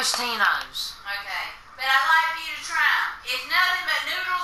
Tostinos. Okay, but I'd like for you to try. It's nothing but noodles